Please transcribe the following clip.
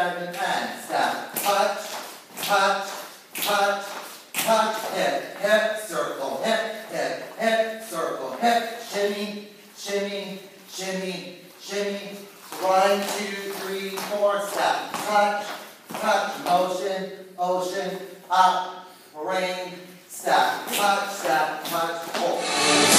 seven, and step, touch, touch, touch, touch, hip, hip, circle, hip, hip, hip, circle, hip, shimmy, shimmy, shimmy, shimmy, one, two, three, four, step, touch, touch, motion, motion. up, ring, step, touch, step, touch, pull.